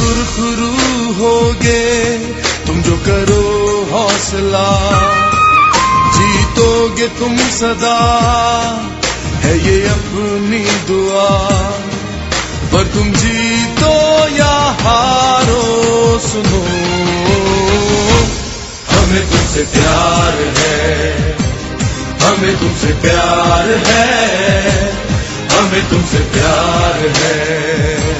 सुरखरू होगे, तुम जो करो हौसला। जीतोगे तुम सदा, है ये अपनी दुआ। पर तुम जीतो या हारो, सुनो। हमें तुमसे प्यार है, हमें तुमसे प्यार है, हमें तुमसे प्यार है।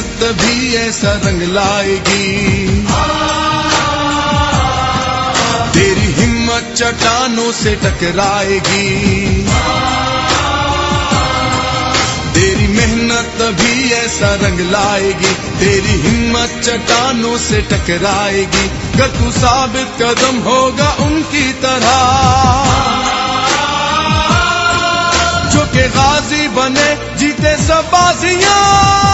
मेहनत भी ऐसा रंग लाएगी। तेरी हिम्मत चट्टानों से टकराएगी। तेरी मेहनत भी ऐसा रंग लाएगी। तेरी हिम्मत चट्टानों से टकराएगी। अगर तू साबित कदम होगा उनकी तरह। जो के गाजी बने, जीते सब बाजियाँ।